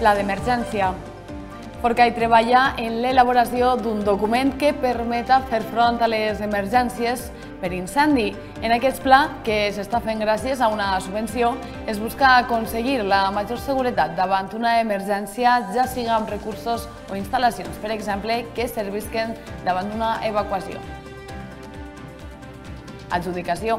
Pla d'emergència. Forcai treballa en l'elaboració d'un document que permeta fer front a les emergències per incendi. En aquest pla, que s'està fent gràcies a una subvenció, es busca aconseguir la major seguretat davant una emergència, ja siga amb recursos o instal·lacions, per exemple, que servisquen davant d'una evacuació. Adjudicació.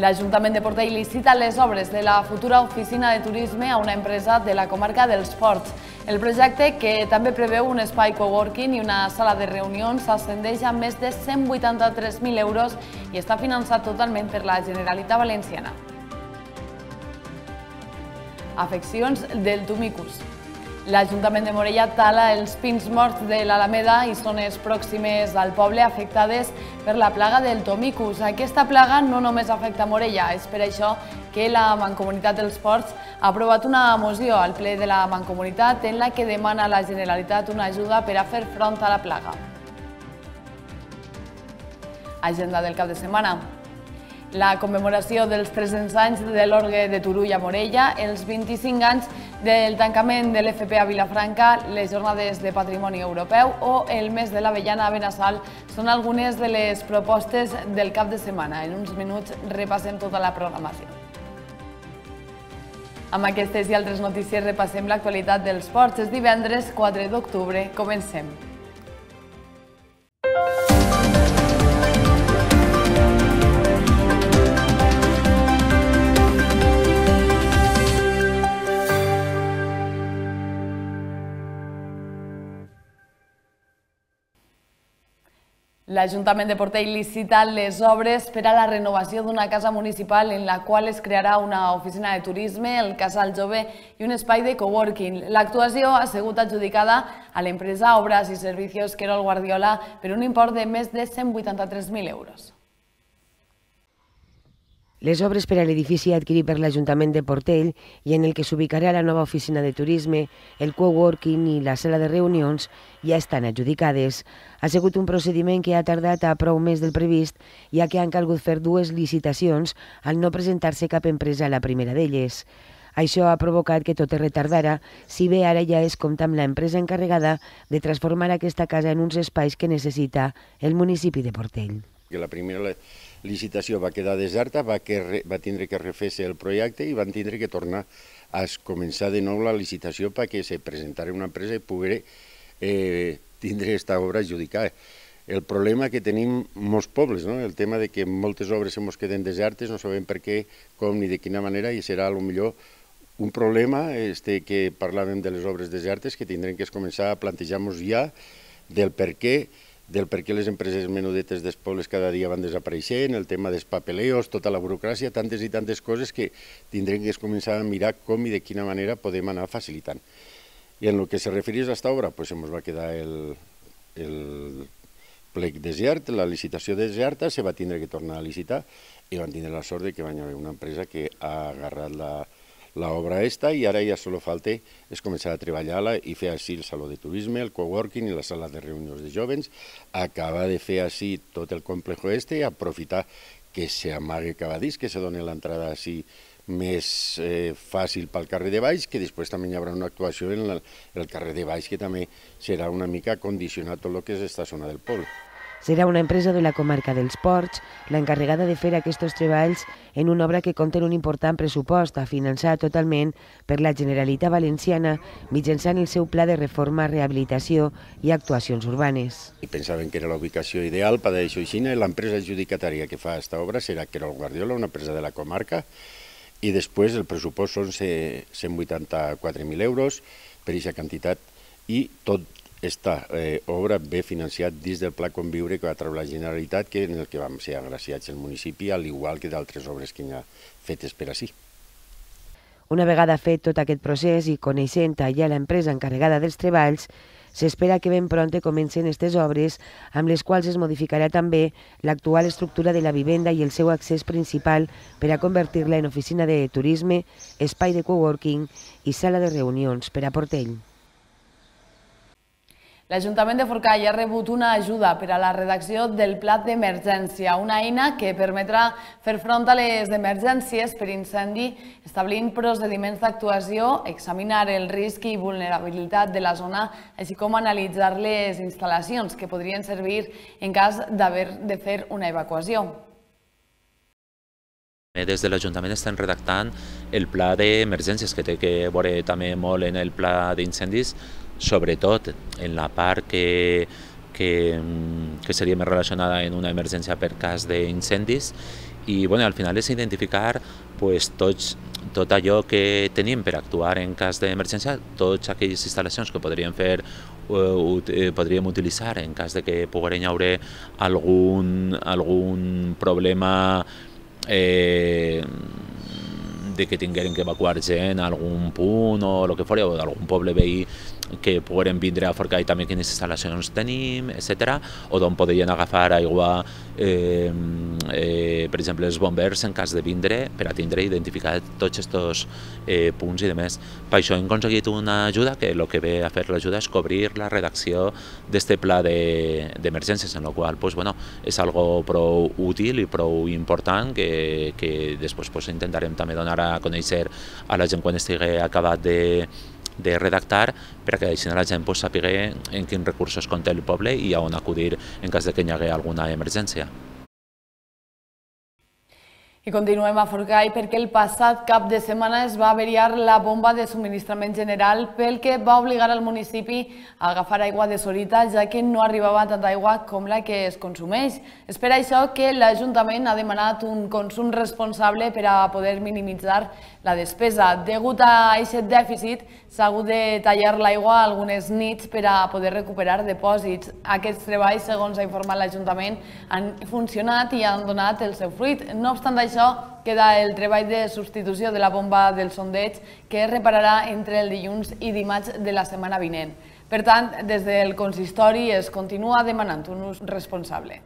L'Ajuntament de Portell licita les obres de la futura oficina de turisme a una empresa de la comarca dels Ports. El projecte, que també preveu un espai coworking i una sala de reunions, ascendeix a més de 183.000 euros i està finançat totalment per la Generalitat Valenciana. Afeccions del tumicus. L'Ajuntament de Morella tala els pins morts de l'Alameda i zones pròximes al poble afectades per la plaga del tomicus. Aquesta plaga no només afecta Morella, és per això que la Mancomunitat dels Ports ha aprovat una moció al ple de la Mancomunitat en la que demana a la Generalitat una ajuda per a fer front a la plaga. Agenda del cap de setmana la commemoració dels 300 anys de l'Orgue de Turull a Morella, els 25 anys del tancament de l'FP a Vilafranca, les jornades de patrimoni europeu o el mes de l'avellana a Benassal són algunes de les propostes del cap de setmana. En uns minuts repassem tota la programació. Amb aquestes i altres notícies repassem l'actualitat dels ports. És divendres 4 d'octubre. Comencem. L'Ajuntament de Portell licita les obres per a la renovació d'una casa municipal en la qual es crearà una oficina de turisme, el casal jove i un espai de coworking. L'actuació ha sigut adjudicada a l'empresa Obras i Servicios Querol Guardiola per un import de més de 183.000 euros. Les obres per a l'edifici adquirit per l'Ajuntament de Portell i en el que s'ubicarà la nova oficina de turisme, el coworking i la sala de reunions ja estan adjudicades. Ha sigut un procediment que ha tardat a prou més del previst, ja que han calgut fer dues licitacions al no presentar-se cap empresa a la primera d'elles. Això ha provocat que tot es retardara, si bé ara ja es compta amb l'empresa encarregada de transformar aquesta casa en uns espais que necessita el municipi de Portell. La primera licitació va quedar deserta, va, que, va tindre que refer-se el projecte i van tindre que tornar a començar de nou la licitació perquè se presentara una empresa i pogués eh, tindre aquesta obra adjudicada. El problema que tenim molts pobles, no? el tema de que moltes obres mos queden desertes, no sabem per què, com ni de quina manera, i serà a lo millor un problema este, que parlàvem de les obres desertes que tindrem que començar a plantejar-nos ja del per què del per què les empreses menudetes dels pobles cada dia van desapareixent, el tema dels papeleos, tota la burocràcia, tantes i tantes coses que tindrem que començar a mirar com i de quina manera podem anar facilitant. I en el que se refereix a aquesta obra, pues, ens va quedar el, el plec desert, la licitació deserta, se va tindre que tornar a licitar i van tindre la sort de que van haver una empresa que ha agarrat la, l'obra esta i ara ja solo falta és començar a treballar-la i fer així el saló de turisme, el coworking i la sala de reunions de jovens, acabar de fer així tot el complejo este i aprofitar que se amague Cavadís, que se doni l'entrada així més eh, fàcil pel carrer de Baix, que després també hi haurà una actuació en el, el carrer de Baix, que també serà una mica condicionat tot el que és esta zona del poble. Serà una empresa de la comarca dels Ports l'encarregada de fer aquests treballs en una obra que compta un important pressupost a finançar totalment per la Generalitat Valenciana mitjançant el seu pla de reforma, rehabilitació i actuacions urbanes. I pensaven que era la ubicació ideal per això així. L'empresa adjudicatària que fa aquesta obra serà Querol Guardiola, una empresa de la comarca, i després el pressupost són 184.000 euros per aquesta quantitat i tot esta eh, obra ve financiat dins del Pla Conviure que va treure la Generalitat, que en el que vam ser agraciats el municipi, al igual que d'altres obres que hi ha fetes per així. Una vegada fet tot aquest procés i coneixent ja l'empresa encarregada dels treballs, s'espera que ben pronte comencen aquestes obres, amb les quals es modificarà també l'actual estructura de la vivenda i el seu accés principal per a convertir-la en oficina de turisme, espai de coworking i sala de reunions per a Portell. L'Ajuntament de Forcall ha rebut una ajuda per a la redacció del Pla d'Emergència, una eina que permetrà fer front a les emergències per incendi, establint procediments d'actuació, examinar el risc i vulnerabilitat de la zona, així com analitzar les instal·lacions que podrien servir en cas d'haver de fer una evacuació. Des de l'Ajuntament estem redactant el pla d'emergències, que té que veure també molt en el pla d'incendis, sobretot en la part que, que, que seria més relacionada en una emergència per cas d'incendis. I bueno, al final és identificar pues, tots, tot allò que tenim per actuar en cas d'emergència, totes aquelles instal·lacions que podríem fer eh, podríem utilitzar en cas de que pogueren haure algun, algun problema eh, de que tingueren que evacuar gent a algun punt o el que fos, o d'algun poble veí que pogueren vindre a Forcall també quines instal·lacions tenim, etc. o d'on podrien agafar aigua, eh, eh, per exemple, els bombers en cas de vindre, per a tindre identificat tots aquests eh, punts i demés. Per això hem aconseguit una ajuda que el que ve a fer l'ajuda és cobrir la redacció d'aquest pla d'emergències, de, en el qual pues, bueno, és algo prou útil i prou important que, que després pues, intentarem també donar a conèixer a la gent quan estigui acabat de, de redactar perquè així la gent pues, sàpiga en quins recursos compta el poble i a on acudir en cas de que hi hagi alguna emergència. I continuem a Forcall perquè el passat cap de setmana es va averiar la bomba de subministrament general pel que va obligar al municipi a agafar aigua de Sorita ja que no arribava tanta aigua com la que es consumeix. És per això que l'Ajuntament ha demanat un consum responsable per a poder minimitzar la despesa. Degut a aquest dèficit s'ha hagut de tallar l'aigua algunes nits per a poder recuperar depòsits. Aquests treballs, segons ha informat l'Ajuntament, han funcionat i han donat el seu fruit. No obstant això, queda el treball de substitució de la bomba del sondeig que es repararà entre el dilluns i dimarts de la setmana vinent. Per tant, des del consistori es continua demanant un ús responsable.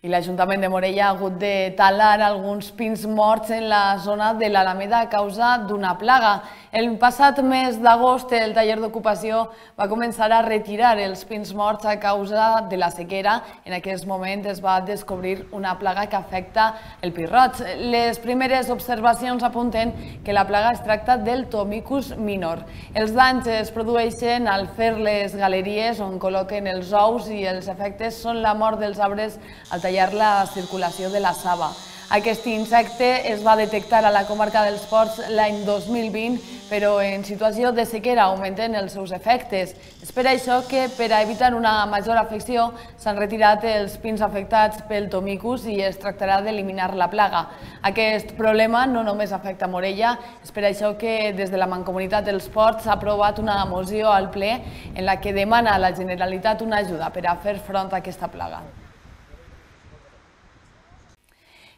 I l'Ajuntament de Morella ha hagut de talar alguns pins morts en la zona de l'Alameda a causa d'una plaga. El passat mes d'agost el taller d'ocupació va començar a retirar els pins morts a causa de la sequera. En aquest moment es va descobrir una plaga que afecta el pirroig. Les primeres observacions apunten que la plaga es tracta del tomicus minor. Els danys es produeixen al fer les galeries on col·loquen els ous i els efectes són la mort dels arbres al tallar la circulació de la saba. Aquest insecte es va detectar a la comarca dels Ports l'any 2020, però en situació de sequera augmenten els seus efectes. És per això que, per a evitar una major afecció, s'han retirat els pins afectats pel tomicus i es tractarà d'eliminar la plaga. Aquest problema no només afecta Morella, és per això que des de la Mancomunitat dels Ports s'ha aprovat una moció al ple en la que demana a la Generalitat una ajuda per a fer front a aquesta plaga.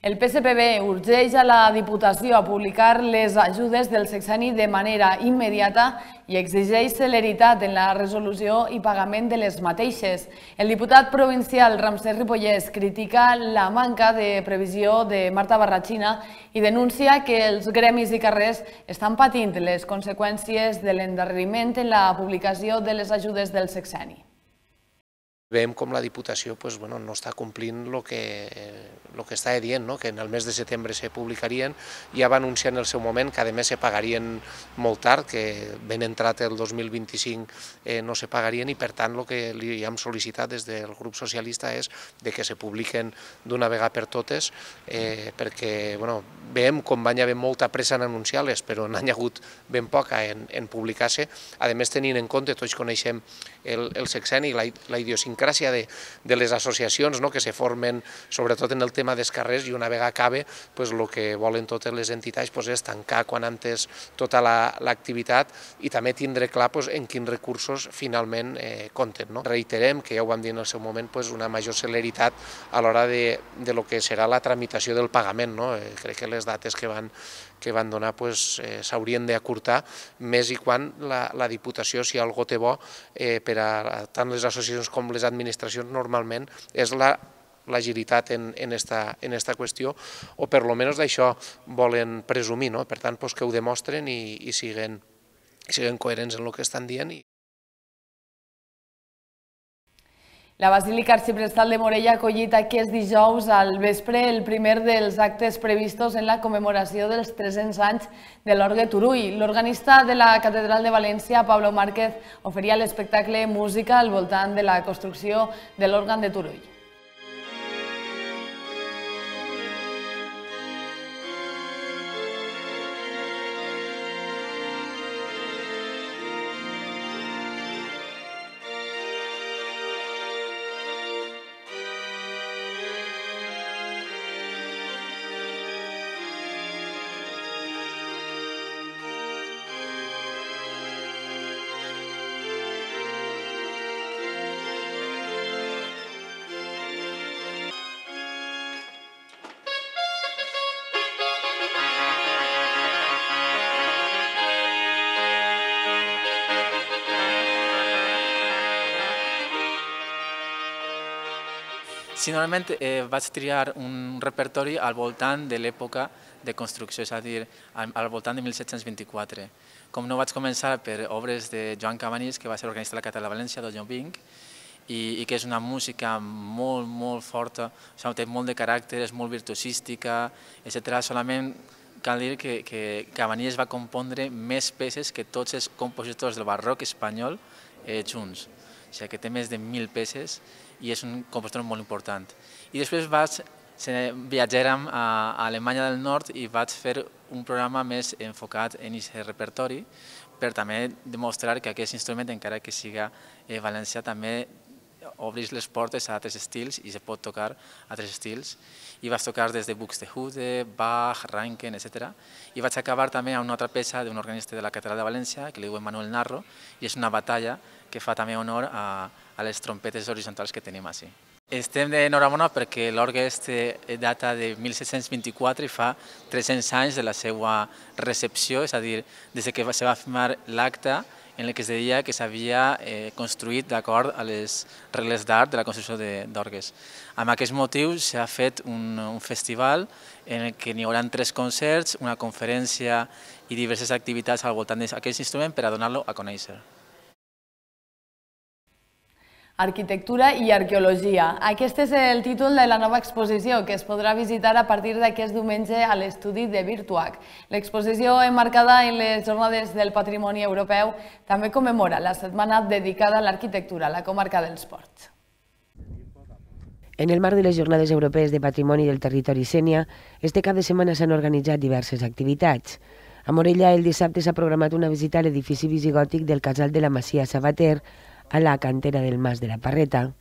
El PSPB urgeix a la Diputació a publicar les ajudes del sexeni de manera immediata i exigeix celeritat en la resolució i pagament de les mateixes. El diputat provincial Ramsès Ripollès critica la manca de previsió de Marta Barratxina i denuncia que els gremis i carrers estan patint les conseqüències de l'endarreriment en la publicació de les ajudes del sexeni veiem com la Diputació pues, bueno, no està complint el que, el que estava dient, no? que en el mes de setembre se publicarien, ja va anunciar en el seu moment que a més se pagarien molt tard, que ben entrat el 2025 eh, no se pagarien i per tant el que li hem sol·licitat des del grup socialista és de que se publiquen d'una vegada per totes eh, perquè bueno, veiem com van haver molta pressa en anunciar-les però n'han hagut ben poca en, en publicar-se, a més tenint en compte, tots coneixem el, el sexeni i la, la idiosincràsia de, de les associacions no? que se formen sobretot en el tema dels carrers i una vegada acabe pues, el que volen totes les entitats pues, és tancar quan antes tota l'activitat la, i també tindre clar pues, en quins recursos finalment eh, compten. No? Reiterem, que ja ho vam dir en el seu moment, pues, una major celeritat a l'hora de, de lo que serà la tramitació del pagament. No? Eh, crec que les dates que van que van donar eh, s'haurien d'acurtar més i quan la, la Diputació, si algú té bo, eh, per a tant les associacions com les administracions normalment és la l'agilitat en, en, esta, en esta qüestió, o per lo menys d'això volen presumir, no? per tant pues, que ho demostren i, i siguen siguin coherents en el que estan dient i La Basílica Arxiprestal de Morella ha acollit aquest dijous al vespre el primer dels actes previstos en la commemoració dels 300 anys de l'Orgue Turull. L'organista de la Catedral de València, Pablo Márquez, oferia l'espectacle música al voltant de la construcció de l'òrgan de Turull. Sí, normalment eh, vaig triar un repertori al voltant de l'època de construcció, és a dir, al, al voltant de 1724. Com no vaig començar per obres de Joan Cabanís, que va ser organista de la Catedral de València, de John Bing, i, i que és una música molt, molt forta, o sigui, té molt de caràcter, és molt virtuosística, etc. Solament cal dir que, que Cabanilles va compondre més peces que tots els compositors del barroc espanyol eh, junts. O sigui, que té més de mil peces i és un compositor molt important. I després vaig, viatjàrem a, Alemanya del Nord i vaig fer un programa més enfocat en aquest repertori per també demostrar que aquest instrument, encara que siga eh, valencià, també obrís les portes a altres estils i se pot tocar altres estils. I vaig tocar des de Buxtehude, Bach, Ranken, etc. I vaig acabar també a una altra peça d'un organista de la Catedral de València, que li diu Manuel Narro, i és una batalla que fa també honor a, a les trompetes horitzontals que tenim així. Estem d'enhorabona perquè l'orgue este data de 1724 i fa 300 anys de la seva recepció, és a dir, des que se va firmar l'acte en el que es deia que s'havia eh, construït d'acord a les regles d'art de la construcció d'orgues. Amb aquest motiu s'ha fet un, un festival en el que n'hi haurà tres concerts, una conferència i diverses activitats al voltant d'aquest instrument per a donar-lo a conèixer. Arquitectura i Arqueologia. Aquest és el títol de la nova exposició que es podrà visitar a partir d'aquest diumenge a l'estudi de Virtuac. L'exposició emmarcada en les Jornades del Patrimoni Europeu també commemora la setmana dedicada a l'arquitectura a la comarca dels Ports. En el marc de les Jornades Europees de Patrimoni del Territori Sènia, este cap de setmana s'han organitzat diverses activitats. A Morella, el dissabte s'ha programat una visita a l'edifici visigòtic del Casal de la Masia Sabater, a la cantera del Mas de la Parreta,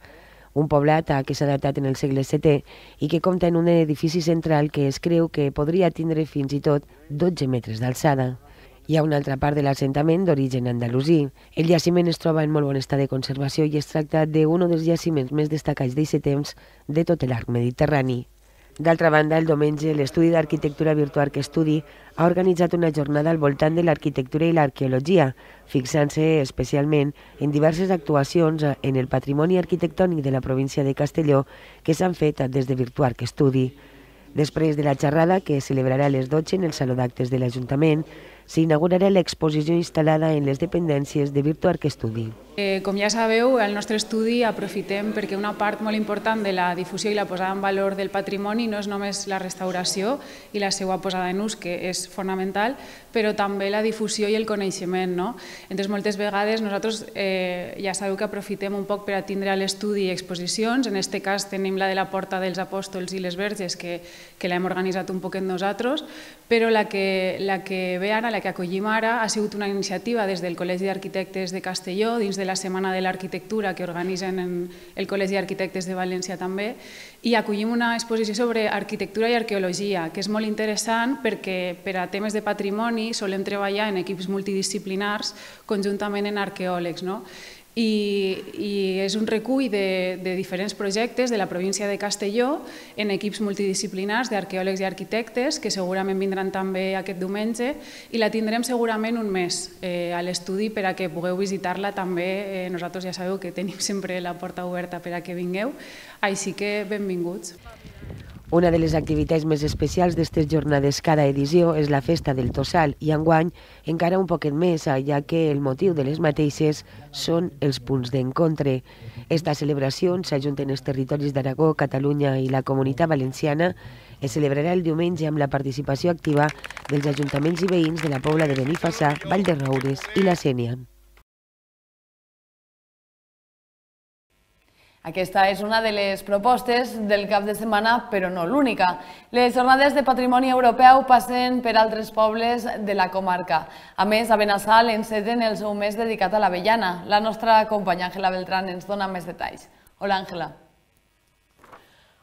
un poblat que s'ha datat en el segle VII i que compta en un edifici central que es creu que podria tindre fins i tot 12 metres d'alçada. Hi ha una altra part de l'assentament d'origen andalusí. El jaciment es troba en molt bon estat de conservació i es tracta d'un dels jaciments més destacats d'aquest temps de tot l'arc mediterrani. D'altra banda, el diumenge, l'Estudi d'Arquitectura Virtual que Estudi ha organitzat una jornada al voltant de l'arquitectura i l'arqueologia, fixant-se especialment en diverses actuacions en el patrimoni arquitectònic de la província de Castelló que s'han fet des de Virtual que Estudi. Després de la xerrada, que celebrarà a les 12 en el Saló d'Actes de l'Ajuntament, s'inaugurarà l'exposició instal·lada en les dependències de Virtual que Estudi. Com ja sabeu, al nostre estudi aprofitem perquè una part molt important de la difusió i la posada en valor del patrimoni no és només la restauració i la seva posada en ús, que és fonamental, però també la difusió i el coneixement. No? Entonces, moltes vegades nosaltres eh, ja sabeu que aprofitem un poc per a tindre a l'estudi exposicions, en aquest cas tenim la de la Porta dels Apòstols i les Verges, que, que l'hem organitzat un poquet nosaltres, però la que, la que ve ara, la que acollim ara, ha sigut una iniciativa des del Col·legi d'Arquitectes de Castelló, dins de la Setmana de l'Arquitectura que organitzen en el Col·legi d'Arquitectes de València també, i acollim una exposició sobre arquitectura i arqueologia, que és molt interessant perquè per a temes de patrimoni solem treballar en equips multidisciplinars conjuntament en arqueòlegs. No? I, i és un recull de, de diferents projectes de la província de Castelló en equips multidisciplinars d'arqueòlegs i arquitectes que segurament vindran també aquest diumenge i la tindrem segurament un mes eh, a l'estudi per a que pugueu visitar-la també. Eh, nosaltres ja sabeu que tenim sempre la porta oberta per a que vingueu, així que benvinguts. Una de les activitats més especials d'aquestes jornades cada edició és la festa del Tossal i enguany encara un poquet més, ja que el motiu de les mateixes són els punts d'encontre. Esta celebració s'ajunten els territoris d'Aragó, Catalunya i la Comunitat Valenciana es celebrarà el diumenge amb la participació activa dels ajuntaments i veïns de la Pobla de Benifassà, Vall de Roures i la Sènia. Aquesta és una de les propostes del cap de setmana, però no l'única. Les jornades de patrimoni europeu passen per altres pobles de la comarca. A més, a Benassal enceten el seu mes dedicat a l'avellana. La nostra companya Àngela Beltrán ens dona més detalls. Hola, Àngela.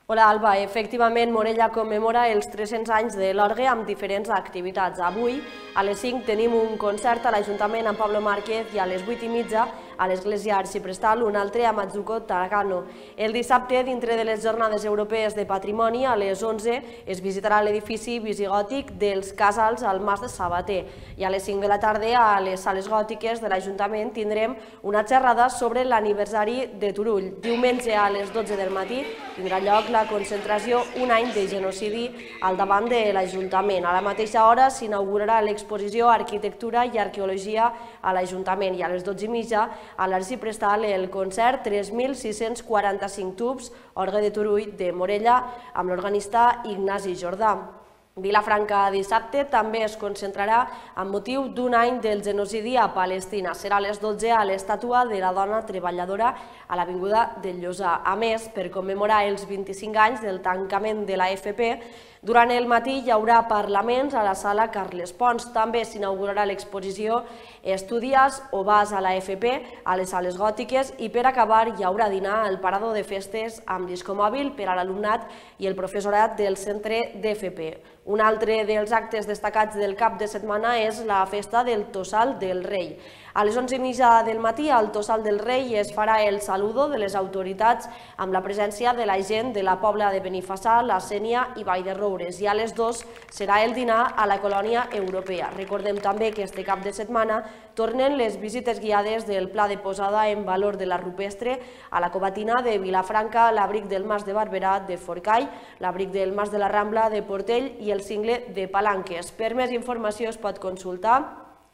Hola Alba, efectivament Morella commemora els 300 anys de l'Orgue amb diferents activitats. Avui a les 5 tenim un concert a l'Ajuntament amb Pablo Márquez i a les 8 i mitja a l'Església Arciprestal, un altre a Mazzuco Taragano. El dissabte, dintre de les Jornades Europees de Patrimoni, a les 11 es visitarà l'edifici visigòtic dels Casals al Mas de Sabater i a les 5 de la tarda a les sales gòtiques de l'Ajuntament tindrem una xerrada sobre l'aniversari de Turull. Diumenge a les 12 del matí tindrà lloc la concentració Un any de genocidi al davant de l'Ajuntament. A la mateixa hora s'inaugurarà l'exposició Arquitectura i Arqueologia a l'Ajuntament i a les 12 i mitja a l'Arciprestal el concert 3.645 tubs, orgue de Turull de Morella, amb l'organista Ignasi Jordà. Vilafranca dissabte també es concentrarà amb motiu d'un any del genocidi a Palestina. Serà a les 12 a l'estàtua de la dona treballadora a l'Avinguda del Llosà. A més, per commemorar els 25 anys del tancament de la FP, durant el matí hi haurà parlaments a la sala Carles Pons. També s'inaugurarà l'exposició Estudies o vas a la FP a les sales gòtiques i per acabar hi haurà dinar al parador de festes amb discomòbil per a l'alumnat i el professorat del centre d'FP. Un altre dels actes destacats del cap de setmana és la festa del Tossal del Rei. A les 11 i mitja del matí al Tossal del Rei es farà el saludo de les autoritats amb la presència de la gent de la Pobla de Benifassà, la Sènia i Vall de Roures. I a les 2 serà el dinar a la colònia europea. Recordem també que este cap de setmana tornen les visites guiades del pla de posada en valor de la rupestre a la Covatina de Vilafranca, l'abric del Mas de Barberà de Forcall, l'abric del Mas de la Rambla de Portell i el cingle de Palanques. Per més informació es pot consultar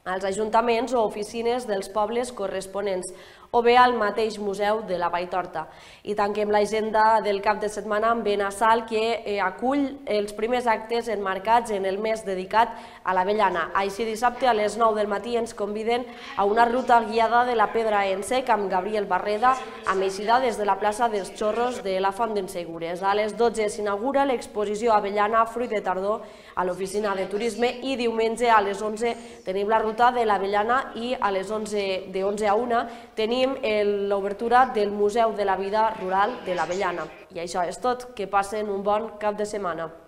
als ajuntaments o oficines dels pobles corresponents o bé al mateix Museu de la Valltorta. I tanquem l'agenda del cap de setmana amb Benassal, que eh, acull els primers actes enmarcats en el mes dedicat a l'avellana. Així dissabte a les 9 del matí ens conviden a una ruta guiada de la Pedra en Sec amb Gabriel Barreda, amb eixida des de la plaça dels Xorros de la Font d'en Segures. A les 12 s'inaugura l'exposició Avellana Fruit de Tardor a l'oficina de turisme i diumenge a les 11 tenim la ruta de l'Avellana i a les 11 de 11 a 1 tenim l'obertura del Museu de la Vida Rural de l'Avellana. I això és tot, que passen un bon cap de setmana.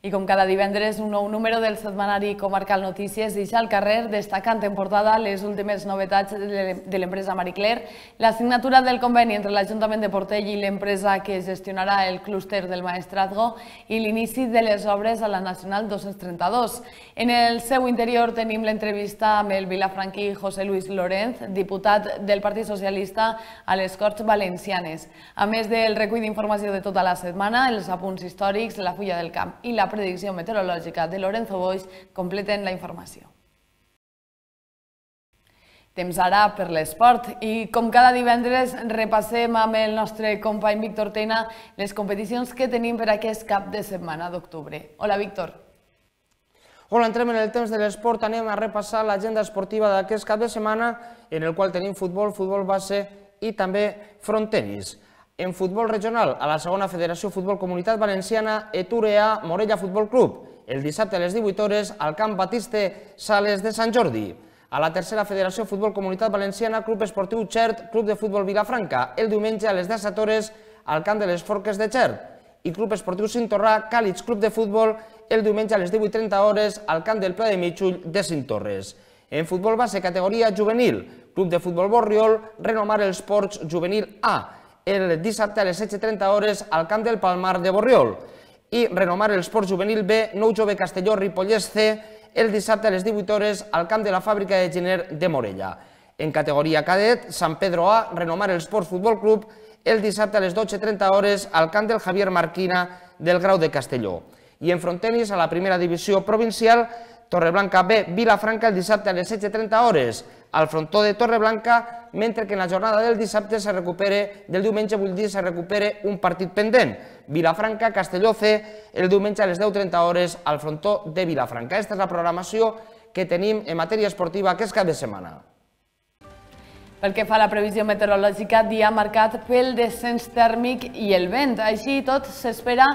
I com cada divendres, un nou número del setmanari Comarcal Notícies deixa al carrer destacant en portada les últimes novetats de l'empresa Marie Claire, la signatura del conveni entre l'Ajuntament de Portell i l'empresa que gestionarà el clúster del Maestrazgo i l'inici de les obres a la Nacional 232. En el seu interior tenim l'entrevista amb el vilafranquí José Luis Lorenz, diputat del Partit Socialista a les Corts Valencianes. A més del recull d'informació de tota la setmana, els apunts històrics, la fulla del camp i la predicció meteorològica de Lorenzo Boix completen la informació. Temps ara per l'esport i com cada divendres repassem amb el nostre company Víctor Tena les competicions que tenim per aquest cap de setmana d'octubre. Hola Víctor. Hola, entrem en el temps de l'esport, anem a repassar l'agenda esportiva d'aquest cap de setmana en el qual tenim futbol, futbol base i també frontenis. En futbol regional, a la segona Federació Futbol Comunitat Valenciana, Eturea Morella Futbol Club, el dissabte a les 18 hores al camp Batiste Sales de Sant Jordi. A la tercera Federació Futbol Comunitat Valenciana, Club Esportiu Xert, Club de Futbol Vilafranca, el diumenge a les 17 hores al camp de les Forques de Xert. I Club Esportiu Cintorrà, Càlits Club de Futbol, el diumenge a les 18.30 hores al camp del Pla de Mitjull de Cintorres. En futbol base categoria juvenil, Club de Futbol Borriol, renomar els Ports Juvenil A, el dissabte a les 16.30 hores al camp del Palmar de Borriol i renomar l'esport juvenil B, Nou Jove Castelló Ripollès C, el dissabte a les 18 hores al camp de la fàbrica de Giner de Morella. En categoria cadet, Sant Pedro A, renomar l'esport futbol club el dissabte a les 12.30 hores al camp del Javier Marquina del Grau de Castelló. I en frontenis, a la primera divisió provincial, Torreblanca B, Vilafranca el dissabte a les 16.30 hores al frontó de Torreblanca, mentre que en la jornada del dissabte se recupere, del diumenge vull dir, se recupere un partit pendent. Vilafranca, Castelló C, el diumenge a les 10.30 hores al frontó de Vilafranca. Aquesta és la programació que tenim en matèria esportiva aquest cap de setmana. Pel que fa a la previsió meteorològica, dia marcat pel descens tèrmic i el vent. Així tot s'espera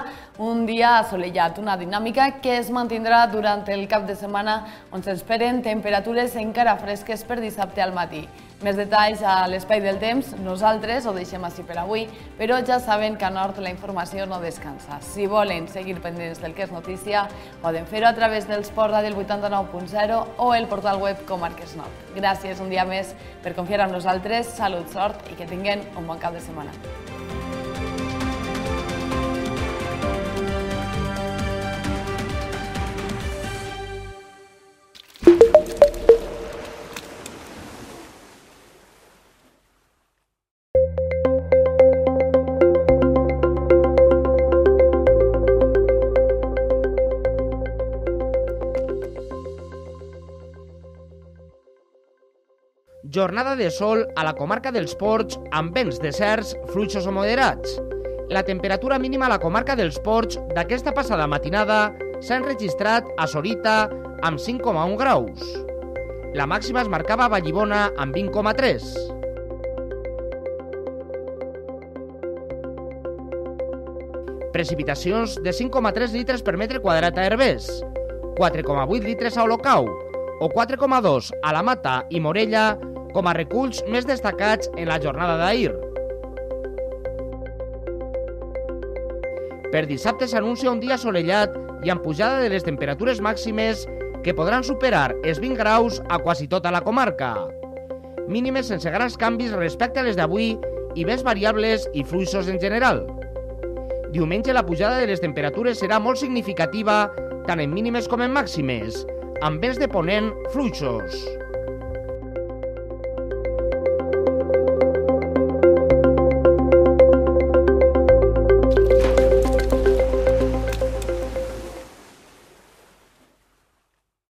un dia assolellat, una dinàmica que es mantindrà durant el cap de setmana on s'esperen temperatures encara fresques per dissabte al matí. Més detalls a l'espai del temps, nosaltres ho deixem així per avui, però ja saben que a Nord la informació no descansa. Si volen seguir pendents del que és notícia, poden fer-ho a través del Sport del 89.0 o el portal web Comarques Nord. Gràcies un dia més per confiar en nosaltres, salut, sort i que tinguin un bon cap de setmana. Jornada de sol a la comarca dels Ports amb vents deserts, fluixos o moderats. La temperatura mínima a la comarca dels Ports d'aquesta passada matinada s'ha enregistrat a Sorita amb 5,1 graus. La màxima es marcava a Vallibona amb 20,3. Precipitacions de 5,3 litres per metre quadrat a Herbers, 4,8 litres a Olocau o 4,2 a la Mata i Morella com a reculls més destacats en la jornada d'ahir. Per dissabte s'anuncia un dia assolellat i amb pujada de les temperatures màximes que podran superar els 20 graus a quasi tota la comarca. Mínimes sense grans canvis respecte a les d'avui i més variables i fluixos en general. Diumenge la pujada de les temperatures serà molt significativa tant en mínimes com en màximes, amb vents de ponent fluixos.